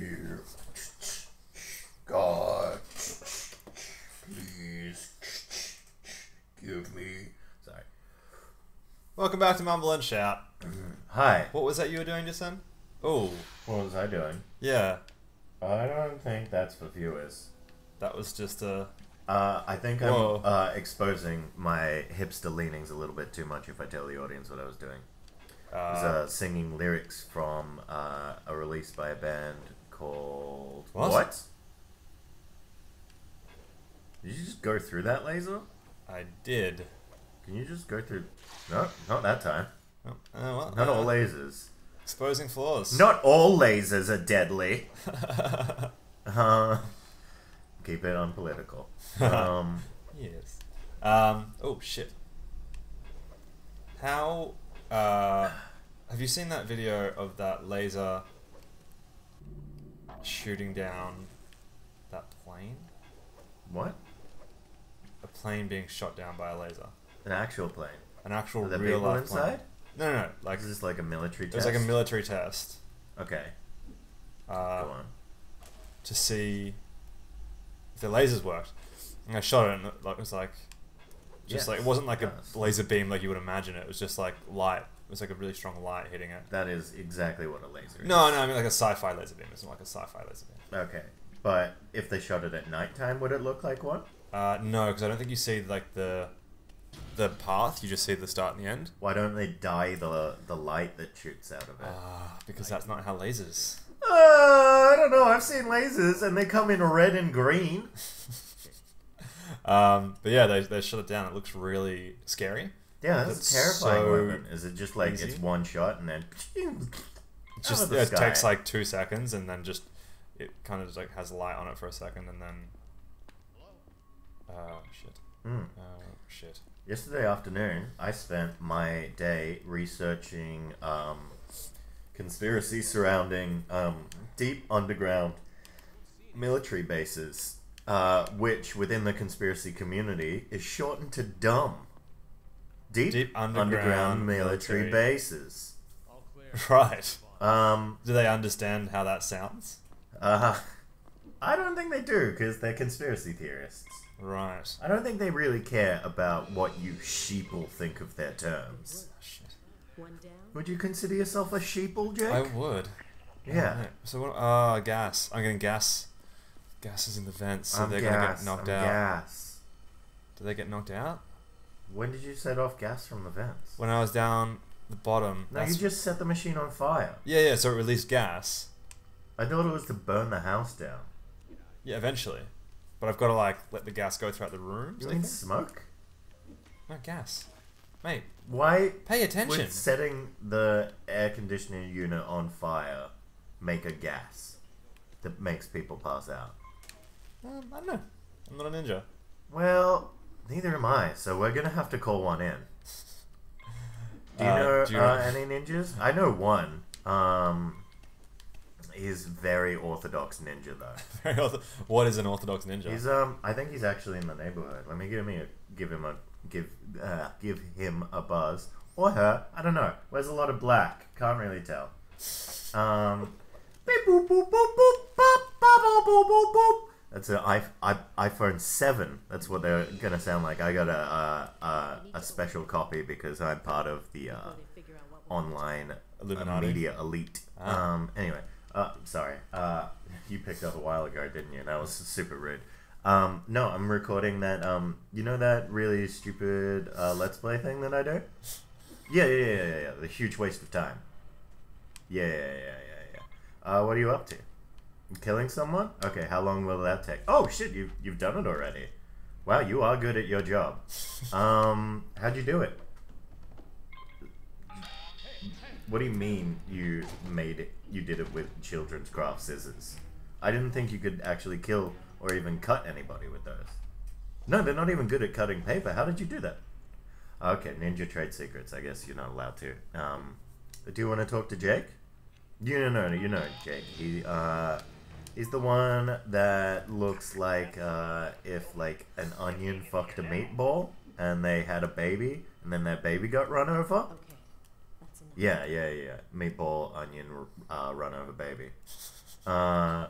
Dear God, please give me. Sorry. Welcome back to Mumble and Shout. Hi. What was that you were doing just then? Oh, What was I doing? yeah. I don't think that's for viewers. That was just a. Uh, I think Whoa. I'm uh, exposing my hipster leanings a little bit too much if I tell the audience what I was doing. I was Uh, uh, singing lyrics from uh, a release by a band called What? Did you just go through that laser? I did. Can you just go through? No, not that time. Oh, uh, well, Not uh, all lasers. Exposing flaws. Not all lasers are deadly. Uh, keep it unpolitical. Um, yes. Um. Oh shit. How? Uh. Have you seen that video of that laser shooting down that plane? what? A plane being shot down by a laser. An actual plane? An actual Are real life inside? plane. No, no, no. Like Is this like a military it test? was like a military test. Okay, Uh, go on. to see if the lasers worked. And I shot it, and it was like, just Yes, like it wasn't like a laser beam like you would imagine it. It was just like light. It was like a really strong light hitting it. That is exactly what a laser is. No, no, I mean like a sci-fi laser beam. It's not like a sci-fi laser beam. Okay, but if they shot it at nighttime, would it look like one? Uh, no, because I don't think you see like the the path. You just see the start and the end. Why don't they dye the the light that shoots out of it? Ah, because that's not how lasers. Uh, I don't know. I've seen lasers and they come in red and green. Um, but yeah, they they shut it down. It looks really scary. Yeah, that's That's a terrifying so weapon. Is it just like easy. it's one shot and then It just the it sky. takes like two seconds, and then just it kind of just like has light on it for a second, and then. Oh shit! Hmm. Oh shit! Yesterday afternoon, I spent my day researching um, conspiracy surrounding um, deep underground military bases, uh, which within the conspiracy community is shortened to DUMB. Deep, Deep underground, underground military, military. bases. Right. Um, Do they understand how that sounds? uh, I don't think they do because they're conspiracy theorists. Right. I don't think they really care about what you sheeple think of their terms. Oh, shit. Would you consider yourself a sheeple, Jake? I would. yeah. Right. So what? Oh, gas. I'm getting gas. Gas is in the vents, so I'm they're gas. gonna get knocked I'm out. gas. Do they get knocked out? When did you set off gas from the vents? When I was down the bottom. no, you just set the machine on fire. Yeah, yeah. So it released gas. I thought it was to burn the house down. Yeah, eventually. But I've got to like let the gas go throughout the rooms. You mean smoke? No gas, mate. Why Pay attention. would setting the air conditioning unit on fire make a gas that makes people pass out? Um, I don't know. I'm not a ninja. Well, neither am I, so we're gonna have to call one in. Do you Uh, know do you- uh, any ninjas? I know one. Um, he's very orthodox ninja though. what is an orthodox ninja? He's um, I think he's actually in the neighborhood. Let me give me a give him a give uh, give him a buzz or her. I don't know. Wears a lot of black. Can't really tell. Um, beep, boop, boop, boop, boop, bop, boop, boop, boop, boop. That's an I, I, iPhone seven. That's what they're gonna sound like. I got a a, a, a special copy because I'm part of the uh, Before they figure out what will online uh, Illuminati? media elite. Ah. Um, anyway, uh, sorry. Uh, you picked up a while ago, didn't you? That was super rude. Um, no, I'm recording that. Um, you know that really stupid uh, Let's Play thing that I do? Yeah, yeah, yeah, yeah, yeah. The huge waste of time. Yeah, yeah, yeah, yeah, yeah. Uh, what are you up to? Killing someone? Okay, how long will that take? Oh shit, you you've done it already. Wow, you are good at your job. Um, how'd you do it? What do you mean you made it? You did it with children's craft scissors? I didn't think you could actually kill or even cut anybody with those. No, they're not even good at cutting paper. How did you do that? Okay, ninja trade secrets. I guess you're not allowed to. Um, do you want to talk to Jake? You know, no, no, you know Jake. He uh, he's the one that looks like uh, if like an onion fucked a meatball and they had a baby and then that baby got run over. Okay, that's enough. Yeah, yeah, yeah. Meatball, onion, uh, run over baby. Uh,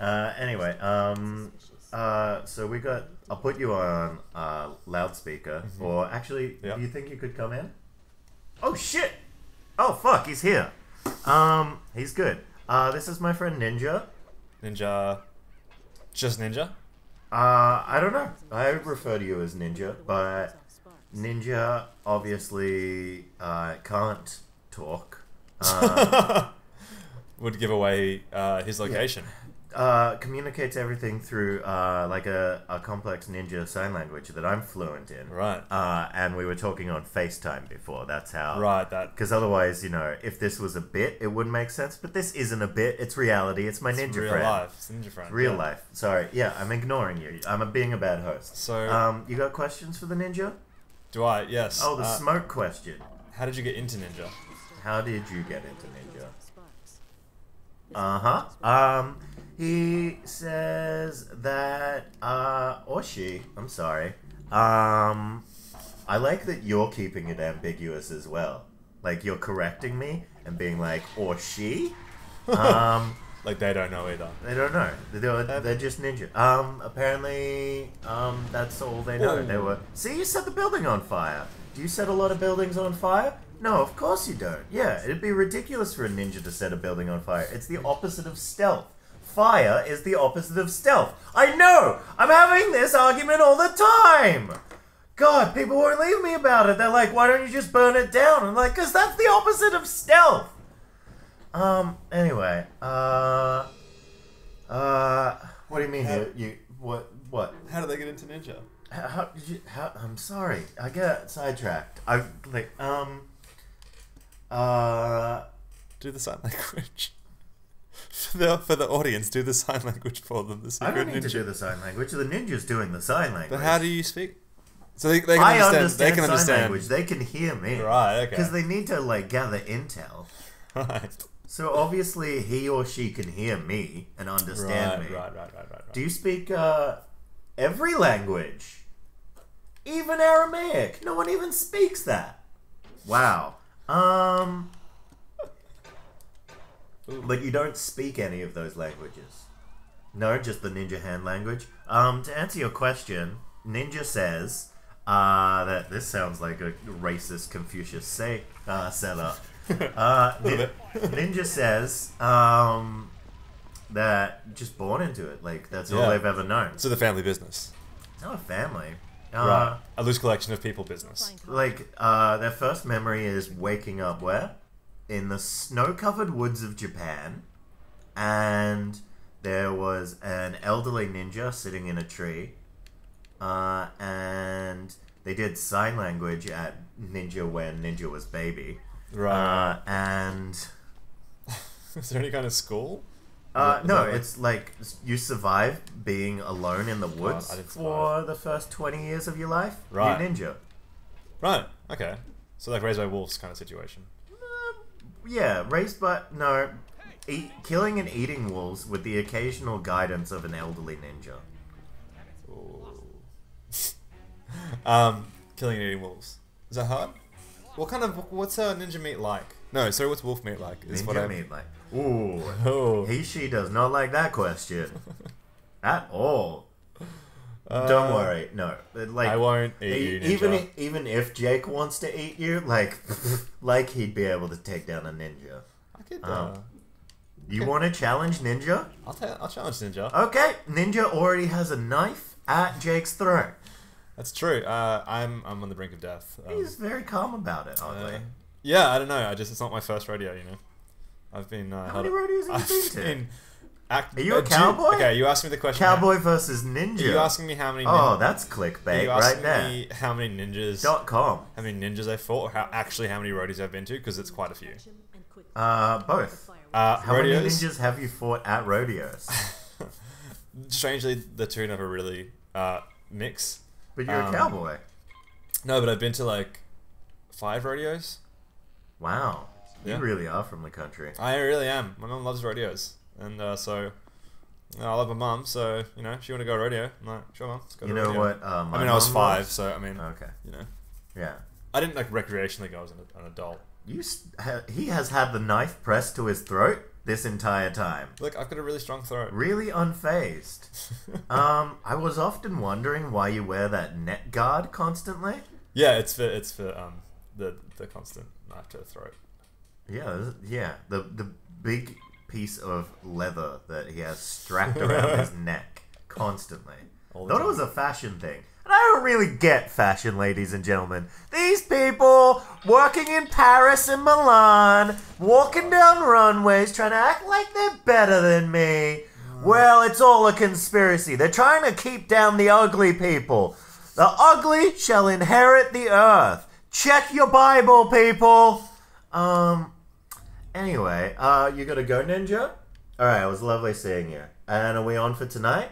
uh, anyway, um, uh, so we got. I'll put you on uh, loudspeaker, or actually, Mm-hmm. Do you think you could come in? Oh shit! Oh fuck, he's here. Um, he's good. Uh, this is my friend Ninja. Ninja. Just Ninja? Uh, I don't know. I refer to you as Ninja, but Ninja obviously uh, can't talk. Uh, Would give away uh, his location. Uh, communicates everything through uh, like a, a complex ninja sign language that I'm fluent in. Right. Uh, and we were talking on FaceTime before. That's how. Right, that. Because otherwise, you know, if this was a bit, it wouldn't make sense. But this isn't a bit. It's reality. It's my ninja real friend. life. It's Ninja friend. Real yeah. life. Sorry. Yeah, I'm ignoring you. I'm a, being a bad host. So, Um, you got questions for the ninja? do I? Yes. Oh, the Uh, smoke question. How did you get into Ninja? How did you get into ninja? Uh huh. Um, he says that, uh, or she, I'm sorry. Um, I like that you're keeping it ambiguous as well. Like, you're correcting me and being like, or she? Um, Like, they don't know either. they don't know. They're, they're just ninja. Um, apparently, um, that's all they know. They were. See, you set the building on fire. Do you set a lot of buildings on fire? No, of course you don't. Yeah, it'd be ridiculous for a ninja to set a building on fire. It's the opposite of stealth. Fire is the opposite of stealth. I know! I'm having this argument all the time! God, people won't leave me about it. They're like, why don't you just burn it down? I'm like, because that's the opposite of stealth! Um, anyway, uh. Uh. What do you mean How- you, you. What? What? How did they get into Ninja? How, how did you. How, I'm sorry. I get sidetracked. I. Like, um. Uh. Do the sign language. for, the, for the audience, do the sign language for them. The I secret don't need ninja. to do the sign language. The ninja's doing the sign language. But how do you speak? So they, they can I understand. understand, They can sign understand. language. They can hear me. Right. Okay. Because they need to, like, gather intel. right. So obviously he or she can hear me and understand Right, me. right. Right. Right. Right. Right. Do you speak uh, every language? Even Aramaic? No one even speaks that. Wow. Um. Ooh. But you don't speak any of those languages. No, just the ninja hand language. Um, to answer your question, Ninja says uh, that this sounds like a racist Confucius say uh, setup. Uh, Little Nin- Ninja says um, that just born into it. Like that's all they've ever known. So the family business. It's not a family. Uh, right. A loose collection of people business. Like uh, their first memory is waking up where in the snow-covered woods of Japan, and there was an elderly ninja sitting in a tree, uh, and they did sign language at Ninja when Ninja was baby, Right. uh, and. Is there any kind of school? Uh, no, it's like you survive being alone in the woods didn't for the first 20 years of your life. Right. You're ninja. Right. Okay. So like raised by wolves kind of situation. Yeah, raised by no, eat, killing and eating wolves with the occasional guidance of an elderly ninja. um, killing and eating wolves. Is that hard? What kind of what's uh, ninja meat like? No, sorry, what's wolf meat like? Is what Ninja I meat like. Ooh, Oh. he she does not like that question at all. Uh, Don't worry, no. Like I won't eat e- you, ninja. even i- even if Jake wants to eat you, like like he'd be able to take down a ninja. I could. um, Uh, You want to challenge Ninja? I'll ta- I'll challenge ninja. Okay, Ninja already has a knife at Jake's throat. That's true. Uh, I'm I'm on the brink of death. Um, He's very calm about it, oddly. uh, yeah, I don't know. I just it's not my first rodeo. You know, I've been. Uh, How many rodeos have I've you been to? Act- Are you a uh, cowboy? okay, you asked me the question. Cowboy versus Ninja. Are you asking me how many? oh, that's clickbait you right there. me how many ninjas? Dot com. How many ninjas I fought, or how actually how many roadies I've been to? Because it's quite a few. Uh, both. Uh, How rodeos. many ninjas have you fought at rodeos? Strangely, the two never really uh, mix. But you're Um, a cowboy. No, but I've been to like five rodeos. Wow. yeah. You really are from the country. I really am. My mum loves rodeos, and uh, so I love my mum. So you know, if you want to go rodeo, I'm like, sure, mum. Let's go You know rodeo. what? Uh, I mean, I was five, loves? so I mean, Okay. you know, Yeah. I didn't like recreationally go as an, an adult. You, he has had the knife pressed to his throat this entire time. Look, I've got a really strong throat. Really unfazed. um, I was often wondering why you wear that net guard constantly. yeah, it's for it's for um the the constant knife to the throat. Yeah, yeah. The the big piece of leather that he has strapped around his neck constantly. Thought it was a fashion thing. And I don't really get fashion, ladies and gentlemen. These people working in Paris and Milan, walking down runways, trying to act like they're better than me. Well, it's all a conspiracy. They're trying to keep down the ugly people. The ugly shall inherit the earth. Check your Bible, people. Um. Anyway, uh, you gotta go, Ninja. All right, it was lovely seeing you. And are we on for tonight?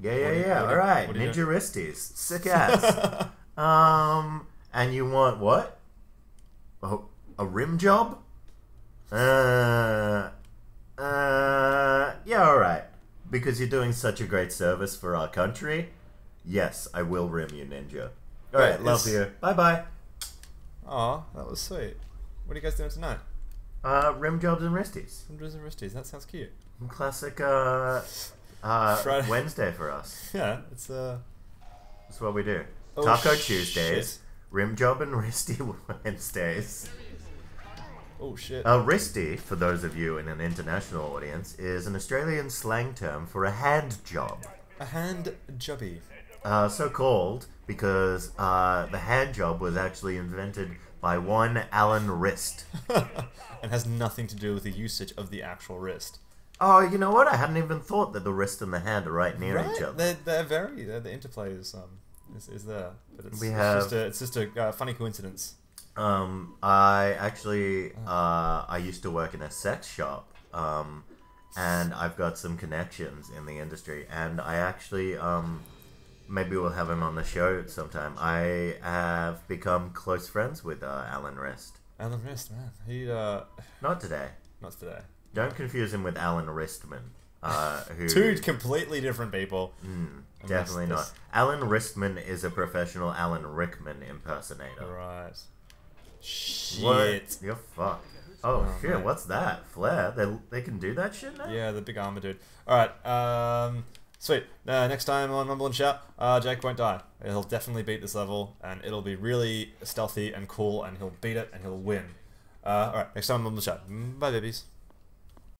Yeah, yeah, you- yeah. Alright, are All you- right, what are you Ninja Wristies, sick ass. um, and you want what? A, a rim job? Uh, uh, yeah, all right. Because you're doing such a great service for our country. Yes, I will rim you, Ninja. All right, love you. Bye bye. Aw, that was sweet. What are you guys doing tonight? Uh, rim jobs and wristies. Hundreds and wristies. That sounds cute. Classic uh, uh, Wednesday for us. Yeah, it's uh. That's what we do. Oh, Taco shit. Tuesdays, rim job and wristy Wednesdays. Oh shit. A wristy, for those of you in an international audience, is an Australian slang term for a hand job. A hand jobby. Uh, so called because uh, the hand job was actually invented by one Alan Wrist. and has nothing to do with the usage of the actual wrist. Oh, you know what? I hadn't even thought that the wrist and the hand are right near each other. They're, they're very. They're, the interplay is um is, is there, but it's, We it's have- just a it's just a uh, funny coincidence. Um, I actually, uh, I used to work in a sex shop, um, and I've got some connections in the industry, and I actually, um, maybe we'll have him on the show sometime. I have become close friends with uh, Alan Wrist. Alan Wrist, man, he uh Not today. not today. Don't confuse him with Alan Ristman. Uh, who, Two completely different people. Mm, definitely not. Alan Ristman is a professional Alan Rickman impersonator. Right. Shit. What? You're fucked. Oh, Oh, shit, mate. what's that? Flair? They, they can do that shit now? Yeah, the big armor dude. All right. Um. Sweet. Uh, next time on Mumble and Shout, uh, Jake won't die. He'll definitely beat this level, and it'll be really stealthy and cool, and he'll beat it, and he'll win. Uh, all right. Next time on Mumble and Shout. Bye, babies.